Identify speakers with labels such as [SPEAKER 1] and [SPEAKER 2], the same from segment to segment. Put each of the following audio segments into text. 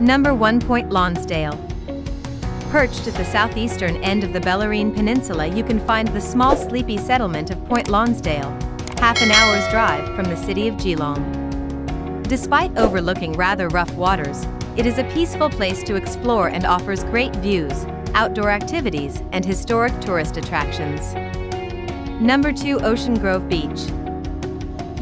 [SPEAKER 1] Number 1 Point Lonsdale. Perched at the southeastern end of the Bellarine Peninsula you can find the small sleepy settlement of Point Lonsdale, half an hour's drive from the city of Geelong. Despite overlooking rather rough waters, it is a peaceful place to explore and offers great views, outdoor activities, and historic tourist attractions. Number 2 Ocean Grove Beach.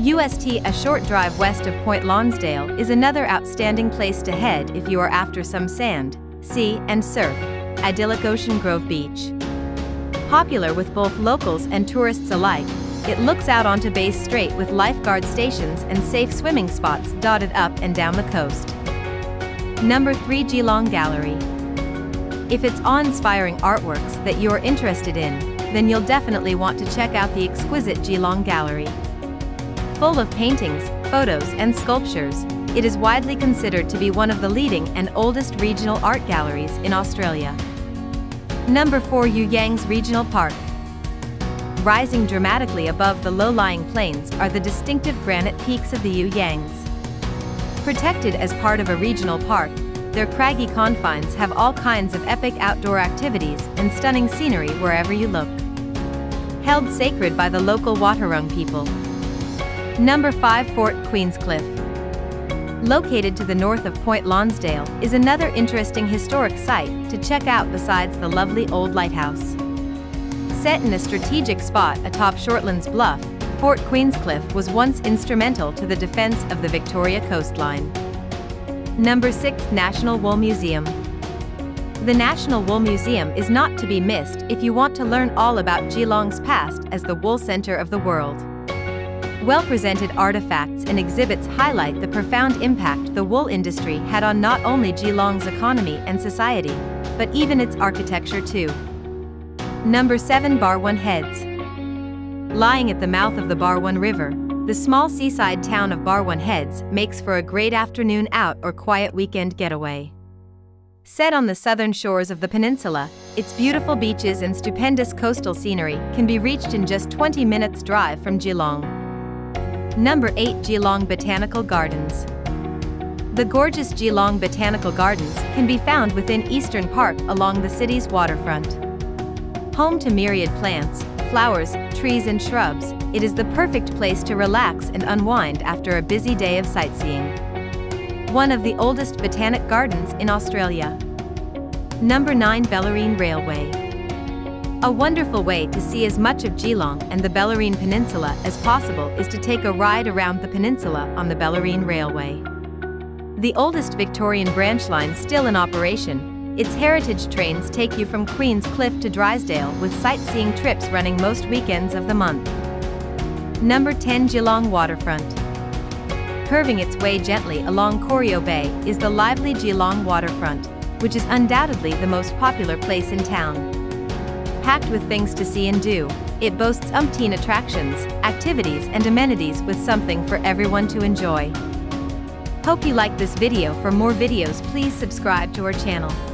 [SPEAKER 1] UST a short drive west of Point Lonsdale is another outstanding place to head if you are after some sand, sea, and surf, idyllic Ocean Grove Beach. Popular with both locals and tourists alike, it looks out onto Bass Strait with lifeguard stations and safe swimming spots dotted up and down the coast. Number 3 Geelong Gallery. If it's awe-inspiring artworks that you're interested in, then you'll definitely want to check out the exquisite Geelong Gallery. Full of paintings, photos and sculptures, it is widely considered to be one of the leading and oldest regional art galleries in Australia. Number 4 You Yangs Regional Park. Rising dramatically above the low-lying plains are the distinctive granite peaks of the You Yangs. Protected as part of a regional park, their craggy confines have all kinds of epic outdoor activities and stunning scenery wherever you look. Held sacred by the local Wathaurong people. Number 5 Fort Queenscliff located to the north of Point Lonsdale, is another interesting historic site to check out besides the lovely old lighthouse. Set in a strategic spot atop Shortlands Bluff, Fort Queenscliff was once instrumental to the defense of the Victoria coastline. Number 6 National Wool Museum The National Wool Museum is not to be missed if you want to learn all about Geelong's past as the wool center of the world. Well-presented artifacts and exhibits highlight the profound impact the wool industry had on not only Geelong's economy and society, but even its architecture too. Number 7 Barwon Heads Lying at the mouth of the Barwon River, the small seaside town of Barwon Heads makes for a great afternoon out or quiet weekend getaway. Set on the southern shores of the peninsula, its beautiful beaches and stupendous coastal scenery can be reached in just 20 minutes drive from Geelong. Number 8 Geelong Botanical Gardens The gorgeous Geelong Botanical Gardens can be found within Eastern Park along the city's waterfront. Home to myriad plants, flowers, trees and shrubs, it is the perfect place to relax and unwind after a busy day of sightseeing. One of the oldest botanic gardens in Australia. Number 9 Bellarine Railway a wonderful way to see as much of Geelong and the Bellarine Peninsula as possible is to take a ride around the peninsula on the Bellarine Railway. The oldest Victorian branch line still in operation, its heritage trains take you from Queenscliff to Drysdale with sightseeing trips running most weekends of the month. Number 10 Geelong Waterfront Curving its way gently along Corio Bay is the lively Geelong Waterfront, which is undoubtedly the most popular place in town. Packed with things to see and do, it boasts umpteen attractions, activities and amenities with something for everyone to enjoy. Hope you liked this video for more videos please subscribe to our channel.